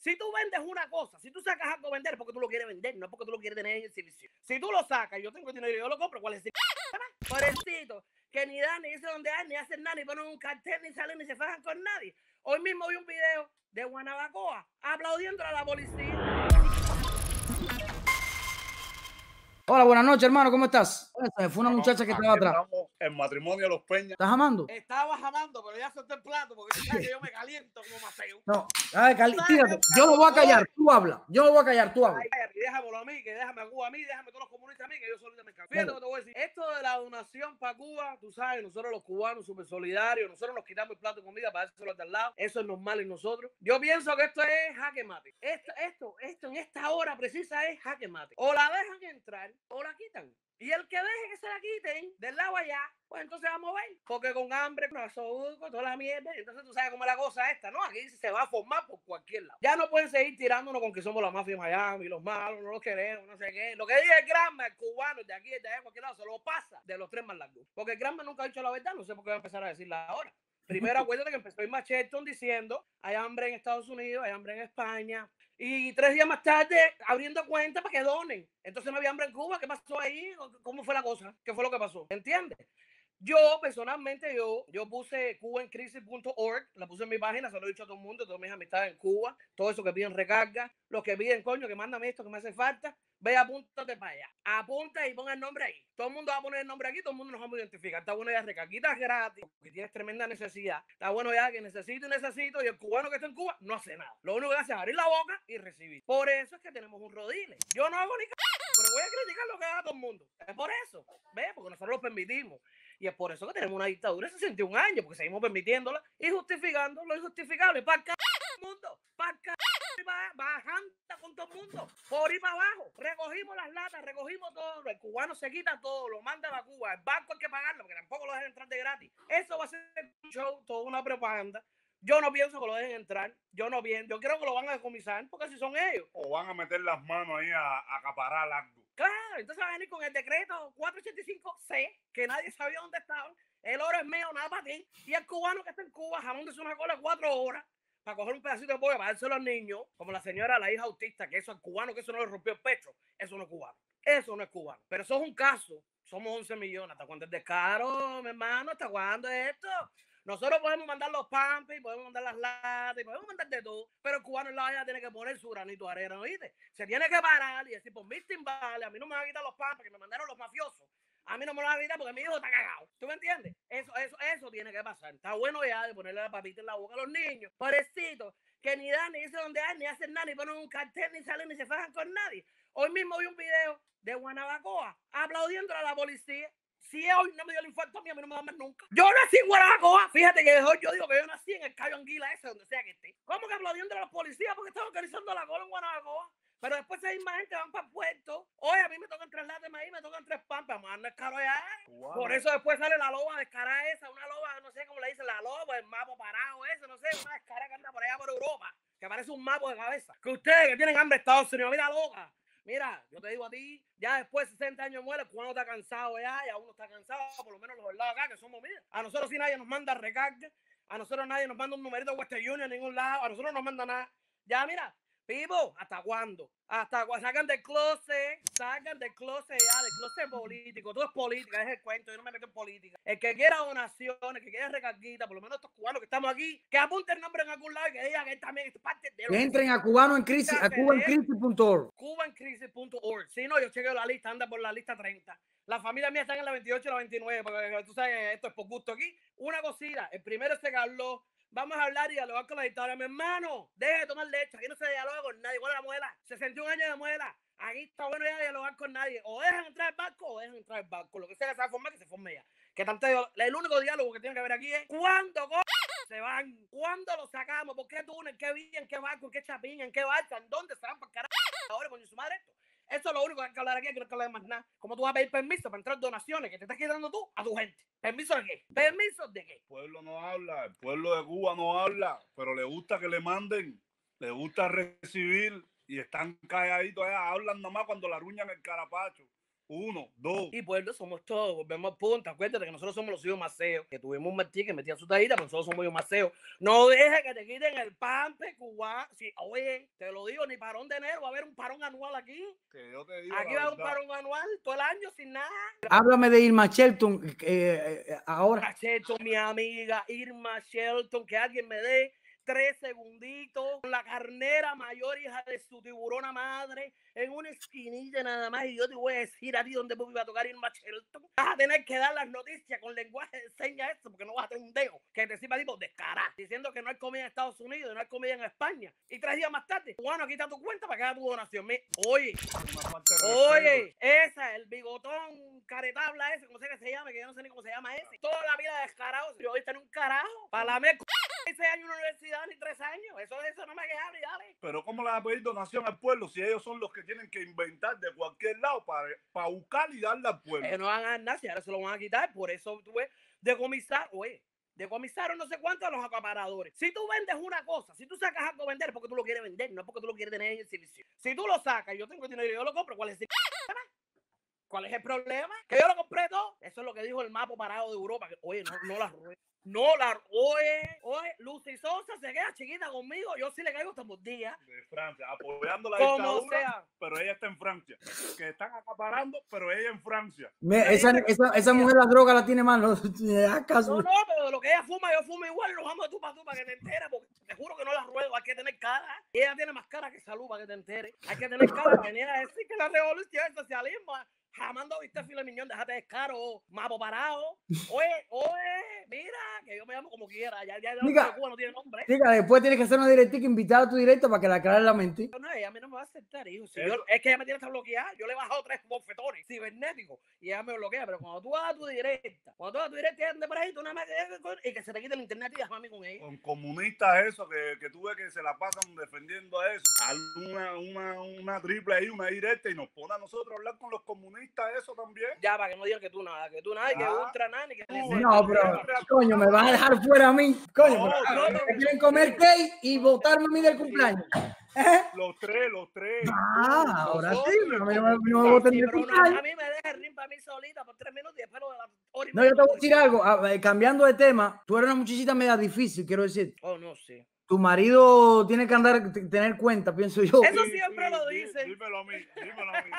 Si tú vendes una cosa, si tú sacas algo a vender, es porque tú lo quieres vender, no es porque tú lo quieres tener en exhibición. Si tú lo sacas, yo tengo dinero y yo lo compro, ¿cuál es el Pobrecito, que ni dan, ni dice dónde hay, ni hacen nada, ni ponen un cartel, ni salen, ni se fajan con nadie. Hoy mismo vi un video de Guanabacoa aplaudiendo a la policía. Hola, buenas noches, hermano, ¿cómo estás? Fue una muchacha que estaba atrás. En matrimonio a los Peñas. ¿Estás amando? Estaba jamando, pero ya solté el plato porque tú sabes que yo me caliento como Mateo. No, a ver, tírate. Yo lo voy a callar, tú habla. Yo lo voy a callar, tú habla. Ay, déjamelo a mí, que déjame a Cuba a mí, déjame a todos los comunistas a mí, que yo solito me canso. Fíjate lo que te voy a decir. Esto de la donación para Cuba, tú sabes, nosotros los cubanos, súper solidarios, nosotros nos quitamos el plato de comida para eso de al lado. Eso es normal en nosotros. Yo pienso que esto es jaque mate. Esto, esto, esto en esta hora precisa es jaque mate. O la dejan entrar o la quitan. Y el que deje que se la quiten del lado allá, pues entonces vamos a ver. Porque con hambre, con con toda la mierda, entonces tú sabes cómo es la cosa esta, ¿no? Aquí se va a formar por cualquier lado. Ya no pueden seguir tirándonos con que somos la mafia de Miami, los malos, no los queremos, no sé qué. Lo que dice el Granma, el cubano, de aquí, de allá, de cualquier lado, se lo pasa de los tres más largos. Porque el Granma nunca ha dicho la verdad, no sé por qué va a empezar a decirla ahora. Primero, acuérdate que empezó el Machetton diciendo, hay hambre en Estados Unidos, hay hambre en España, y tres días más tarde abriendo cuenta para que donen. Entonces no había hambre en Cuba. ¿Qué pasó ahí? ¿Cómo fue la cosa? ¿Qué fue lo que pasó? ¿Entiendes? Yo personalmente, yo, yo puse cubaencrisis.org, la puse en mi página, se lo he dicho a todo el mundo, todas mis amistades en Cuba, todo eso que piden recarga, los que piden, coño, que mándame esto, que me hace falta, ve, apúntate para allá. Apunta y ponga el nombre ahí. Todo el mundo va a poner el nombre aquí, todo el mundo nos vamos a identificar. Está bueno ya recarguitas gratis, porque tienes tremenda necesidad. Está bueno ya que necesito y necesito, y el cubano que está en Cuba no hace nada. Lo único que hace es abrir la boca y recibir. Por eso es que tenemos un rodile. Yo no hago ni pero voy a criticar lo que haga todo el mundo. Es por eso, ¿ves? Porque nosotros lo permitimos. Y es por eso que tenemos una dictadura de 61 años, porque seguimos permitiéndola y justificando lo injustificable. Para acá mundo, para acá bajando con todo el mundo, por ir para abajo. Recogimos las latas, recogimos todo. El cubano se quita todo, lo manda a Cuba. El banco hay que pagarlo, porque tampoco lo dejan entrar de gratis. Eso va a ser un show, toda una propaganda. Yo no pienso que lo dejen entrar. Yo no pienso. Yo creo que lo van a decomisar porque si son ellos. O van a meter las manos ahí a, a acaparar algo. Claro, entonces va a venir con el decreto 485C, que nadie sabía dónde estaba. El oro es mío, nada para ti. Y el cubano que está en Cuba, jamándose una cola cuatro horas para coger un pedacito de pollo para dárselo al niño, como la señora, la hija autista, que eso al cubano, que eso no le rompió el pecho. Eso no es cubano. Eso no es cubano. Pero eso es un caso. Somos 11 millones. ¿Hasta cuándo es descaro, mi hermano? ¿Hasta cuándo es esto? Nosotros podemos mandar los pampis, podemos mandar las latas, podemos mandar de todo, pero el cubano en la olla tiene que poner su granito de arena, ¿oíste? Se tiene que parar y decir, por mis timbales, a mí no me van a quitar los pampis que me mandaron los mafiosos. A mí no me lo van a quitar porque mi hijo está cagado. ¿Tú me entiendes? Eso, eso, eso tiene que pasar. Está bueno ya de ponerle la papita en la boca a los niños. Pobrecitos, que ni dan, ni dicen dónde hay, ni hacen nada, ni ponen un cartel, ni salen, ni se fajan con nadie. Hoy mismo vi un video de Guanabacoa aplaudiendo a la policía si hoy no me dio el infarto a mí, a mí no me da más nunca. Yo nací en Guanabacoa. Fíjate que hoy yo digo que yo nací en el Cayo Anguila ese, donde sea que esté. ¿Cómo que aplaudiendo a los policías porque están organizando la cola en Guanabacoa? Pero después hay más gente van para el puerto. Hoy a mí me tocan tres latas de maíz, me tocan tres pampas. Más no es caro ya. Por eso después sale la loba descarada esa, una loba, no sé cómo le dicen, la loba, el mapo parado ese, no sé, una descarada que anda por allá por Europa, que parece un mapo de cabeza. Que ustedes que tienen hambre Estados Unidos, mira loca. Mira, yo te digo a ti, ya después de 60 años muere, cuando está cansado ya, ya uno está cansado, por lo menos los lados acá, que somos, mira, a nosotros si nadie nos manda recarga, a nosotros nadie nos manda un numerito de Western Union en ningún lado, a nosotros no nos manda nada. Ya, mira, Vivo, ¿hasta cuándo? Hasta sacan del closet, sacan del closet ya, del closet político. Todo es política, es el cuento, yo no me meto en política. El que quiera donaciones, el que quiera recarguita, por lo menos estos cubanos que estamos aquí, que apunten el nombre en algún lado y que digan que él también es parte de que Entren a cubano en crisis, a cubaencrisis.org. Cubaencrisis.org. Si no, yo chequeo la lista, anda por la lista 30. La familia mía está en la 28 y la 29, porque tú sabes, esto es por gusto aquí. Una cosita, el primero se Carlos vamos a hablar y dialogar con la dictadura. Mi hermano, deje de tomar leche. Aquí no se dialoga con nadie. ¿Cuál es la muela? 61 años de muela. Aquí está bueno ya dialogar con nadie. O dejan entrar el barco o dejan entrar el barco. Lo que sea que se forma, que se forme ya. Que tanto, el único diálogo que tiene que haber aquí es cuándo se van, cuándo lo sacamos, por qué túnel, qué vía, en qué barco, en qué chapín, en qué barca, en dónde se van para carajo. Ahora, con su madre esto. Eso es lo único que hay que hablar aquí, que no hay que hablar de más nada. ¿Cómo tú vas a pedir permiso para entrar donaciones que te estás quitando tú a tu gente? ¿Permiso de qué? ¿Permiso de qué? El pueblo no habla, el pueblo de Cuba no habla, pero le gusta que le manden, le gusta recibir y están calladitos, hablan nomás cuando la ruñan el carapacho. Uno, dos. Y pueblo somos todos, volvemos punta. Acuérdate que nosotros somos los hijos maceos, que tuvimos un Martí que metía su tajita, pero nosotros somos hijos maceos. No dejes que te quiten el pampe cubano. Si, oye, te lo digo, ni parón de enero, va a haber un parón anual aquí. Que yo te digo Aquí va a haber un parón anual todo el año sin nada. Háblame de Irma Shelton eh, eh, ahora. Irma Shelton, mi amiga Irma Shelton, que alguien me dé tres segunditos con la carnera mayor hija de su tiburona madre en una esquinita nada más y yo te voy a decir a ti dónde me iba a tocar Irma Shelton. Vas a tener que dar las noticias con lenguaje de señas esto porque no vas a tener un dedo que te sirva tipo descarado diciendo que no hay comida en Estados Unidos, no hay comida en España y tres días más tarde, bueno, aquí está tu cuenta para que haga tu donación. Mi- Oye. Oye, esa, el bigotón caretabla ese, como sea que se llame, que yo no sé ni cómo se llama ese. Toda la vida descarado. Yo hoy tengo un carajo. Para la años en una universidad ni tres años. Eso, eso no me queda y dale. Pero ¿cómo le va a pedir donación al pueblo si ellos son los que tienen que inventar de cualquier lado para, para buscar y darle al pueblo? Ellos no van a nada, si ahora se lo van a quitar. Por eso tú ves, decomisar, oye, decomisaron no sé cuántos a los acaparadores. Si tú vendes una cosa, si tú sacas algo a vender, es porque tú lo quieres vender, no es porque tú lo quieres tener en exhibición. Si tú lo sacas, yo tengo dinero y yo lo compro, ¿cuál es el? ¿Cuál es el problema? Que yo lo compré todo. Eso es lo que dijo el mapa parado de Europa. Que, oye, no, no la ruede. No la oye, oye, Lucy Sosa se queda chiquita conmigo. Yo sí le caigo hasta por día. De Francia, apoyando la Como dictadura, sea. pero ella está en Francia. Que están acaparando, pero ella en Francia. Me- esa, esa, esa mujer la droga la tiene mal, no caso. No, no, pero de lo que ella fuma, yo fumo igual, nos vamos de tú para tú para que te enteres, porque te juro que no la ruedo, hay que tener cara. Y ella tiene más cara que salud para que te enteres. Hay que tener cara para venir a decir que la revolución es socialismo. Jamando viste fila miñón, déjate de caro, mapo parado. Oye, oye, mira, que yo me llamo como quiera, ya, ya, ya Diga. Cuba no tiene nombre. Chica, después tienes que hacer una directica, invitar a tu directo para que la aclare la mente. No, ella a mí no me va a aceptar, hijo. Si yo- es que ella me tiene hasta bloqueada. Yo le he bajado tres bofetones cibernéticos y ella me bloquea. Pero cuando tú vas a tu directa, cuando tú vas a tu directa, anda por ahí, tú nada más que- y que se te quite el internet y déjame a mí con ella. Con comunistas eso, que, que tú ves que se la pasan defendiendo a eso. Haz una, una, una triple ahí, una directa y nos pone a nosotros a hablar con los comunistas eso también. Ya, para que no digan que tú nada, que tú nada, y que Ah. ultra nada, ni que No, pero, coño, me vas a dejar fuera a mí. Coño, No, pero, no, no. ¿me quieren comer cake y votarme a mí del cumpleaños. ¿Eh? Los tres, los tres. Ah, ahora sí, pero no me, no me voten Sí, no, a mí me deja el ring para mí solita por tres minutos y después lo de la hora y No, yo te voy a decir algo, a- eh, cambiando de tema, tú eres una muchachita media difícil, quiero decir. Oh, no, sí. Tu marido tiene que andar, tener cuenta, pienso yo. Eso siempre lo dicen. Dímelo a mí, dímelo a mí.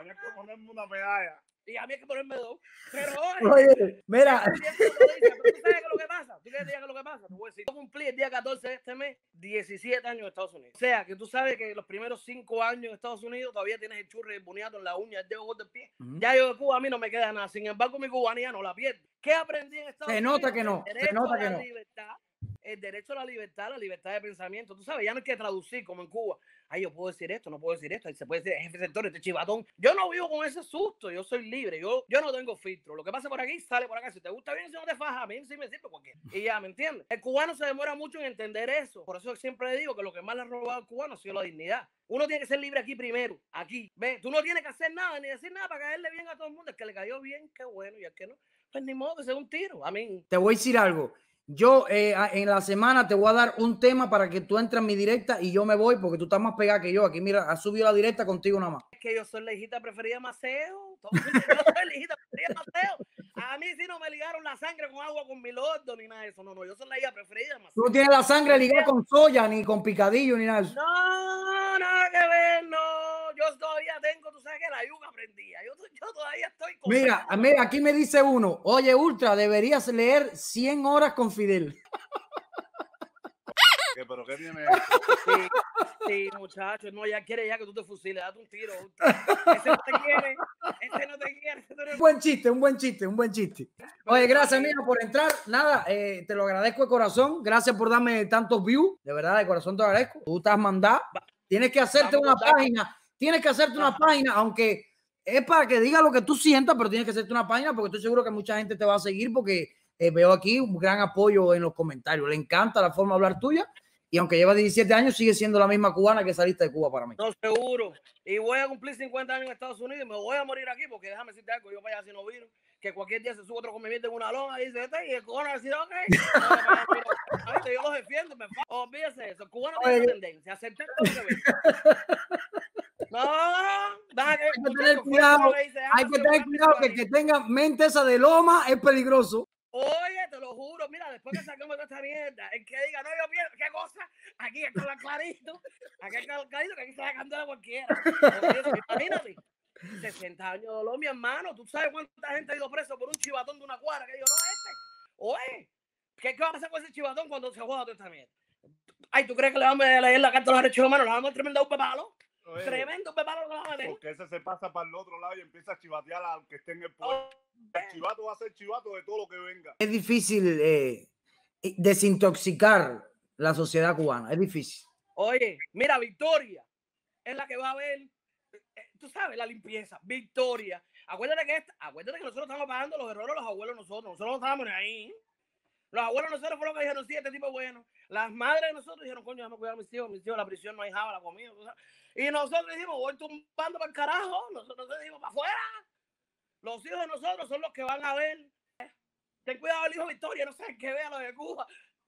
Hay que ponerme una medalla. Y a mí hay que ponerme dos. Pero oye, Oye, mira, pero tú sabes qué es lo que pasa. ¿Tú quieres que diga qué es lo que pasa? Te voy a decir. Yo cumplí el día 14 de este mes 17 años en Estados Unidos. O sea, que tú sabes que los primeros 5 años en Estados Unidos todavía tienes el churro y el boniato en la uña, el dedo gordo del pie. Ujú. Ya yo de Cuba a mí no me queda nada. Sin embargo, mi cubanía no la pierdo. ¿Qué aprendí en Estados Se Unidos? nota que no, El se derecho nota a que la no. libertad, el derecho a la libertad, la libertad de pensamiento. Tú sabes, ya no hay que traducir como en Cuba. Ay, yo puedo decir esto, no puedo decir esto. Se puede decir jefe sector, este chivatón. Yo no vivo con ese susto. Yo soy libre. Yo, yo no tengo filtro. Lo que pasa por aquí sale por acá. Si te gusta bien, si no te faja, a mí sí me sirve cualquiera. Y ya, ¿me entiendes? El cubano se demora mucho en entender eso. Por eso siempre digo que lo que más le ha robado al cubano ha sido la dignidad. Uno tiene que ser libre aquí primero, aquí. Ve, tú no tienes que hacer nada ni decir nada para caerle bien a todo el mundo. El que le cayó bien, qué bueno. Y el que no, pues ni modo que sea un tiro. A mí, te voy a decir algo. Yo eh, en la semana te voy a dar un tema para que tú entres en mi directa y yo me voy porque tú estás más pegada que yo. Aquí, mira, ha subido la directa contigo nada más. es que yo soy la hijita preferida de Maceo. Yo soy la hijita preferida de Maceo. A mí sí no me ligaron la sangre con agua con mi lordo ni nada de eso. No, no, yo soy la hija preferida Tú no tienes la sangre ligada con soya, ni con picadillo, ni nada de eso. No, nada que ver, no. Yo todavía tengo, tú sabes que la yuca prendía. Yo, yo todavía estoy con. Mira, mira, aquí me dice uno, oye, Ultra, deberías leer 100 horas con Fidel. ¿Qué, ¿Pero qué tiene? Sí, sí, muchachos. No, ya quiere ya que tú te fusiles. Date un tiro. Ese no te quiere. Ese no te quiere. ese no Un buen chiste, un buen chiste, un buen chiste. Oye, gracias, amigo, por entrar. Nada, eh, te lo agradezco de corazón. Gracias por darme tantos views. De verdad, de corazón te agradezco. Tú estás mandado. Tienes que hacerte Vamos, una dale. página. Tienes que hacerte una Ajá. página, aunque es para que diga lo que tú sientas, pero tienes que hacerte una página porque estoy seguro que mucha gente te va a seguir porque eh, veo aquí un gran apoyo en los comentarios. Le encanta la forma de hablar tuya. Y aunque lleva 17 años, sigue siendo la misma cubana que saliste de Cuba para mí. No, seguro. Y voy a cumplir 50 años en Estados Unidos y me voy a morir aquí porque déjame decirte algo, yo allá si no vino, que cualquier día se sube otro conviviente en una loma y dice, este, y el cubano decir, ok. No, yo los defiendo, me Olvídese eso, el cubano tiene tendencia, aceptar todo lo que ve. No, deja que, tener cuidado, hay que tener cuidado que que tenga mente esa de loma es peligroso. Oye, te lo juro, mira, después que sacamos toda esta mierda, el que diga, no, yo pienso, ¿qué cosa? Aquí está clarito, aquí está clarito, que aquí está la candela cualquiera. Imagínate, 60 años de dolor, mi hermano, tú sabes cuánta gente ha ido preso por un chivatón de una cuadra que yo no este. Oye, ¿qué, ¿qué va a pasar con ese chivatón cuando se joda toda esta mierda? Ay, ¿tú crees que le vamos a leer la carta a los derechos humanos? Le vamos a tremendo un pepalo. Tremendo pepalo que le vamos a meter. Porque ese se pasa para el otro lado y empieza a chivatear al que esté en el poder. El chivato va a ser chivato de todo lo que venga. Es difícil eh, desintoxicar la sociedad cubana, es difícil. Oye, mira, Victoria es la que va a ver, eh, tú sabes, la limpieza. Victoria. Acuérdate que, esta- acuérdate que nosotros estamos pagando los errores de los abuelos nosotros. Nosotros no estábamos ni ahí. Los abuelos nosotros fueron los que dijeron, sí, este tipo es bueno. Las madres de nosotros dijeron, coño, vamos a cuidar a mis hijos. Mis hijos la prisión no hay java, la comida. Y nosotros dijimos, voy tumbando para el carajo. Nosotros dijimos, para afuera. Los hijos de nosotros son los que van a ver. Ten cuidado el hijo Victoria, no sé que vea lo de Cuba.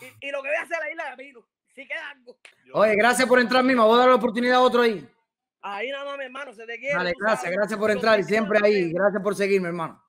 Y, y lo que vea sea la isla de Pino. Si queda algo. Oye, gracias por entrar, mismo. Voy a dar la oportunidad a otro ahí. Ahí nada más, mi hermano, se te quiere. Vale, gracias, gracias por entrar y siempre ahí. Gracias por seguirme, hermano.